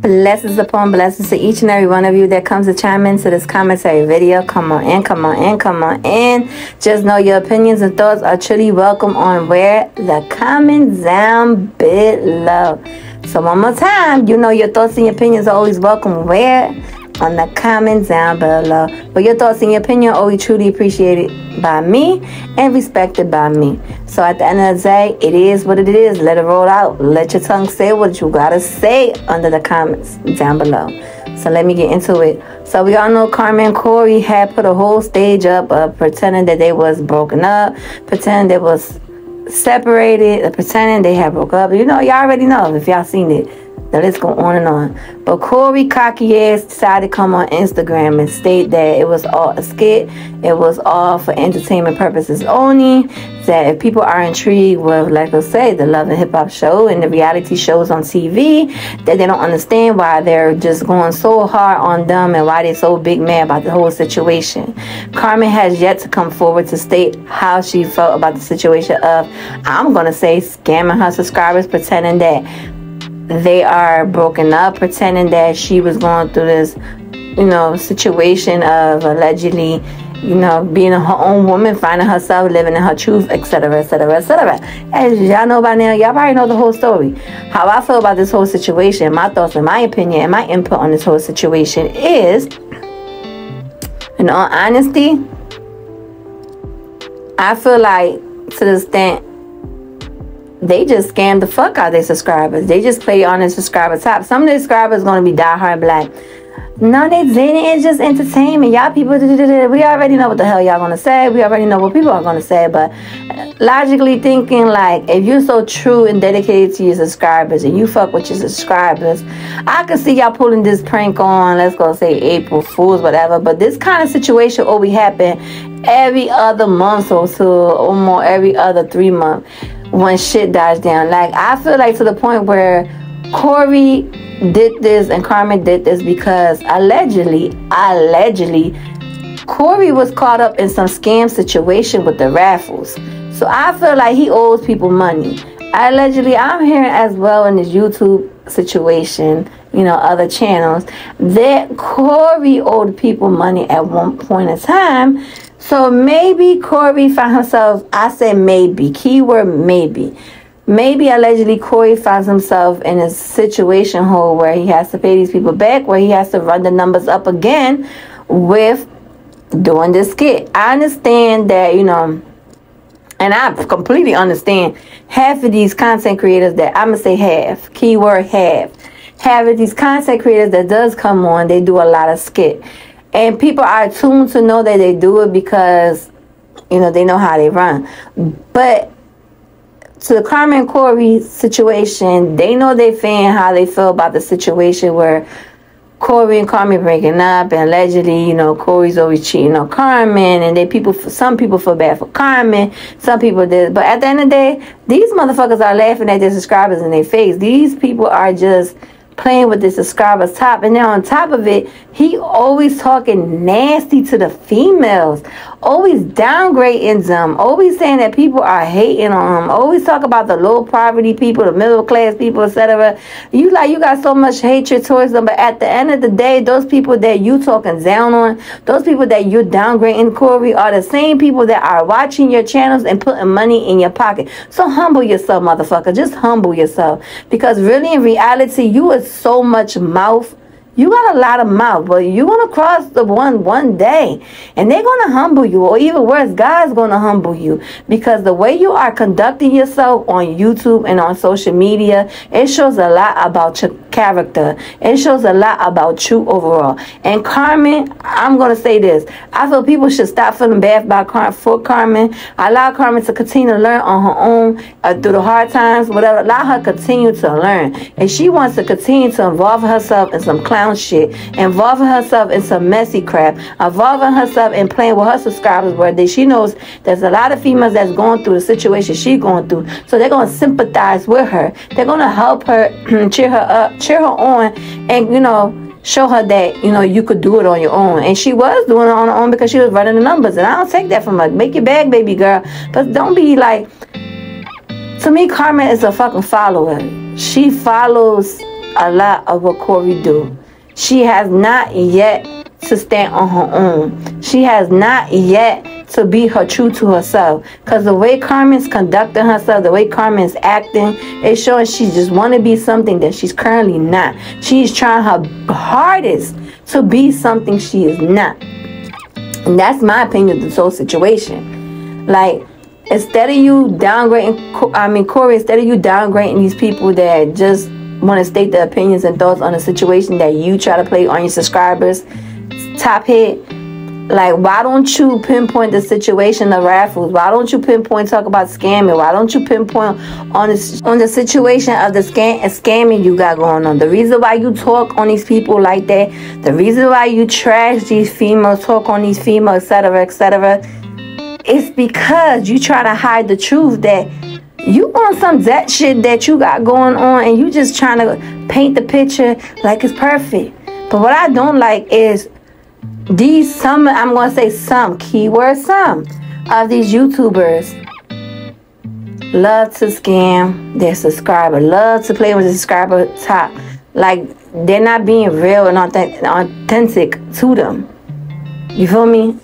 Blessings upon blessings to each and every one of you that comes to chime into this commentary video. Come on in, come on in, come on in. Just know your opinions and thoughts are truly welcome on where the comments down below. So one more time, you know your thoughts and your opinions are always welcome where on the comments down below. But your thoughts and your opinion always truly appreciated by me and respected by me. So at the end of the day, it is what it is. Let it roll out. Let your tongue say what you gotta say under the comments down below. So let me get into it. So we all know Carmen and Corey had put a whole stage up of pretending that they was broken up, pretending they was separated, pretending they had broke up. You know, y'all already know if y'all seen it. The list go on and on. But Corey cocky ass decided to come on Instagram and state that it was all a skit. It was all for entertainment purposes only. That if people are intrigued with, like I say, the Love and Hip Hop show and the reality shows on TV, that they don't understand why they're just going so hard on them and why they're so big mad about the whole situation. Carmen has yet to come forward to state how she felt about the situation of, I'm going to say, scamming her subscribers, pretending that they are broken up, pretending that she was going through this, you know, situation of allegedly, you know, being her own woman, finding herself, living in her truth, etc., etc., etc. As y'all know by now, y'all probably know the whole story. How I feel about this whole situation, my thoughts and my opinion and my input on this whole situation is, in all honesty, I feel like to the extent they just scam the fuck out of their subscribers. They just play on their subscriber top. Some of subscribers to be diehard black. No, they didn't. It's just entertainment. Y'all people, we already know what the hell y'all to say. We already know what people are to say. But uh, logically thinking, like, if you're so true and dedicated to your subscribers and you fuck with your subscribers, I can see y'all pulling this prank on, let's go say April Fools, whatever. But this kind of situation only happen every other month or so, or more every other three months when shit dies down. Like I feel like to the point where Corey did this and Carmen did this because allegedly, allegedly, Corey was caught up in some scam situation with the raffles. So I feel like he owes people money. I allegedly, I'm hearing as well in this YouTube situation, you know, other channels, that Corey owed people money at one point in time so maybe Corey found himself, I said maybe, keyword maybe. Maybe allegedly Corey finds himself in a situation hole where he has to pay these people back, where he has to run the numbers up again with doing this skit. I understand that, you know, and I completely understand half of these content creators that I'm gonna say half, keyword half, half of these content creators that does come on, they do a lot of skit. And people are tuned to know that they do it because, you know, they know how they run. But to the Carmen Corey situation, they know they fan how they feel about the situation where Corey and Carmen breaking up, and allegedly, you know, Corey's always cheating on Carmen, and they people, some people feel bad for Carmen, some people did, but at the end of the day, these motherfuckers are laughing at their subscribers in their face. These people are just playing with the subscribers top and now on top of it he always talking nasty to the females always downgrading them always saying that people are hating on him always talk about the low poverty people the middle class people etc you like you got so much hatred towards them but at the end of the day those people that you talking down on those people that you're downgrading Corey are the same people that are watching your channels and putting money in your pocket. So humble yourself motherfucker. Just humble yourself. Because really in reality you are so much mouth you got a lot of mouth, but you're gonna cross the one one day, and they're gonna humble you, or even worse, God's gonna humble you because the way you are conducting yourself on YouTube and on social media, it shows a lot about your character. It shows a lot about you overall. And Carmen, I'm gonna say this: I feel people should stop feeling bad about Car- for Carmen. Allow Carmen to continue to learn on her own uh, through the hard times, whatever. Allow her continue to learn, and she wants to continue to involve herself in some clown clown shit, involving herself in some messy crap, involving herself in playing with her subscribers where they, she knows there's a lot of females that's going through the situation she's going through. So they're to sympathize with her. They're to help her, cheer her up, cheer her on, and, you know, show her that you know you could do it on your own and she was doing it on her own because she was running the numbers and i don't take that from her make your bag baby girl but don't be like to me carmen is a fucking follower she follows a lot of what Corey do. She has not yet to stand on her own. She has not yet to be her true to herself. Cause the way Carmen's conducting herself, the way Carmen's acting, it's showing she just want to be something that she's currently not. She's trying her hardest to be something she is not. And that's my opinion of this whole situation. Like, instead of you downgrading, I mean, Corey, instead of you downgrading these people that just want to state their opinions and thoughts on a situation that you try to play on your subscribers, top hit. Like, why don't you pinpoint the situation of raffles? Why don't you pinpoint talk about scamming? Why don't you pinpoint on the on the situation of the scam scamming you got going on? The reason why you talk on these people like that, the reason why you trash these females, talk on these females, etc., etc., it's because you try to hide the truth that you on some that shit that you got going on, and you just trying to paint the picture like it's perfect. But what I don't like is these some I'm gonna say some keyword some of these YouTubers love to scam their subscriber, love to play with the subscriber top. Like they're not being real and authentic to them. You feel me?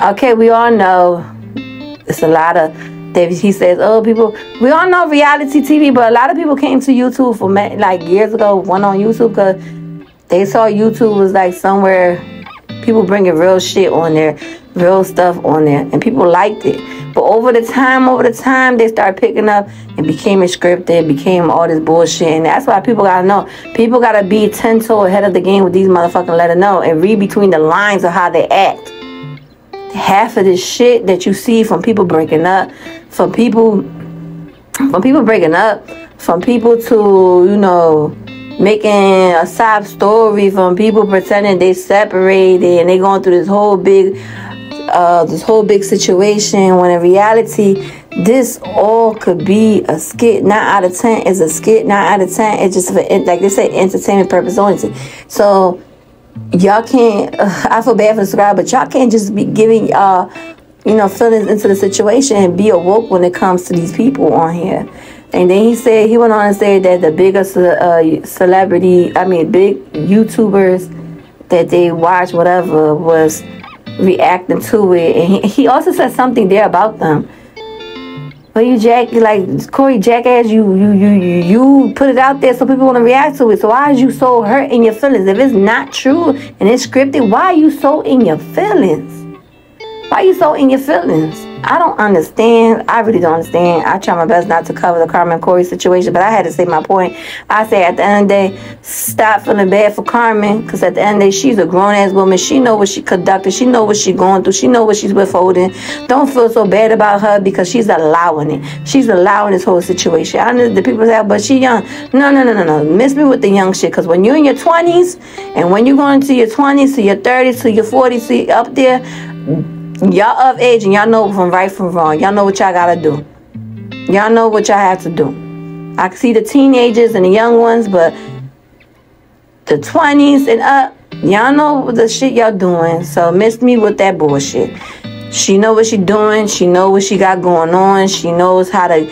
Okay, we all know it's a lot of he says, oh, people, we all know reality TV, but a lot of people came to YouTube for like years ago, went on YouTube because they saw YouTube was like somewhere People bringing real shit on there, real stuff on there, and people liked it. But over the time, over the time, they started picking up and became scripted, became all this bullshit. And that's why people gotta know. People gotta be 10 toe ahead of the game with these motherfucking let know and read between the lines of how they act. Half of this shit that you see from people breaking up, from people, from people breaking up, from people to, you know, making a sob story from people pretending they separated and they going through this whole big uh, this whole big situation when in reality this all could be a skit. Nine out of ten is a skit. Nine out of ten it's just for, like they say entertainment purpose only so y'all can't uh, i feel bad for the subscribe but y'all can't just be giving uh you know feelings into the situation and be awoke when it comes to these people on here and then he said, he went on and said that the biggest uh, celebrity, I mean, big YouTubers that they watch, whatever, was reacting to it. And he, he also said something there about them. But you jack like Corey jackass, you you you you put it out there so people want to react to it. So why is you so hurt in your feelings? If it's not true and it's scripted, why are you so in your feelings? Why are you so in your feelings? I don't understand. I really don't understand. I try my best not to cover the Carmen Corey situation, but I had to say my point. I say at the end of the day, stop feeling bad for Carmen, because at the end of the day, she's a grown ass woman. She know what she conducted. She know what she's going through. She know what she's withholding. Don't feel so bad about her because she's allowing it. She's allowing this whole situation. I know the people say, but she young. No, no, no, no, no. Miss me with the young shit, because when you're in your 20s and when you're going to your 20s to your 30s to your 40s to up there, Y'all of age and y'all know from right from wrong. Y'all know what y'all gotta do. Y'all know what y'all have to do. I can see the teenagers and the young ones, but the 20s and up, y'all know what the shit y'all doing. So miss me with that bullshit. She know what she doing. She know what she got going on. She knows how to,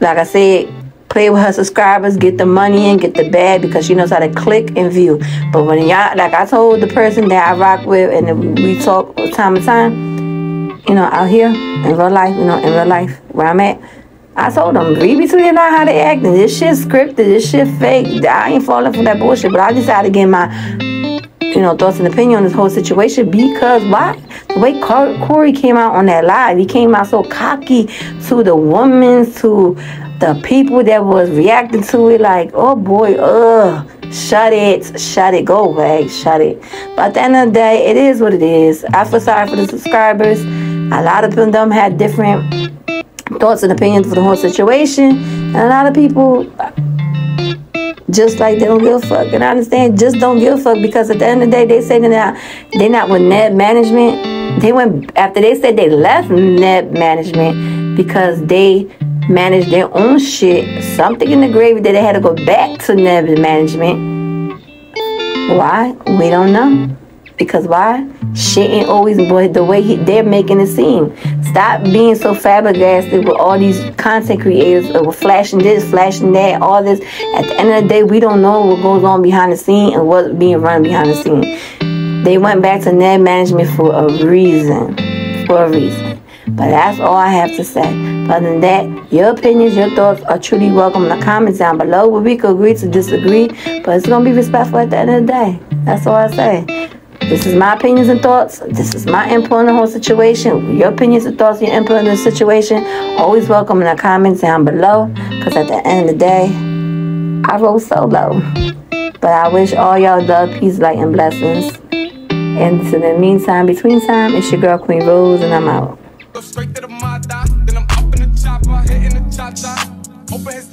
like I said, play with her subscribers, get the money in, get the bag because she knows how to click and view. But when y'all, like I told the person that I rock with and we talk time to time, you know, out here in real life, you know, in real life where I'm at, I told them, read between the how they acting. This shit scripted, this shit fake. I ain't falling for that bullshit. But I decided to get my, you know, thoughts and opinion on this whole situation because why? The way Corey came out on that live, he came out so cocky to the woman, to the people that was reacting to it like, oh boy, ugh, shut it, shut it, go away, shut it. But at the end of the day, it is what it is. I feel sorry for the subscribers. A lot of them had different thoughts and opinions for the whole situation. And a lot of people just like they don't give a fuck. And I understand just don't give a fuck because at the end of the day they say they're not they're not with Neb management. They went after they said they left Neb management because they manage their own shit. Something in the gravy that they had to go back to Neb's management. Why? We don't know. Because why? Shit ain't always the way he, they're making it seem. Stop being so flabbergasted with all these content creators uh, with flashing this, flashing that, all this. At the end of the day, we don't know what goes on behind the scene and what's being run behind the scene. They went back to net management for a reason. For a reason. But that's all I have to say. Other than that, your opinions, your thoughts are truly welcome in the comments down below where we could agree to disagree. But it's going to be respectful at the end of the day. That's all I say. This is my opinions and thoughts. This is my input on the whole situation. Your opinions and thoughts, your input in the situation, always welcome in the comments down below. Because at the end of the day, I roll solo. But I wish all y'all love, peace, light, and blessings. And to the meantime, between time, it's your girl Queen Rose, and I'm out. Straight to the then I'm up in the chopper, hitting the cha-cha. Open his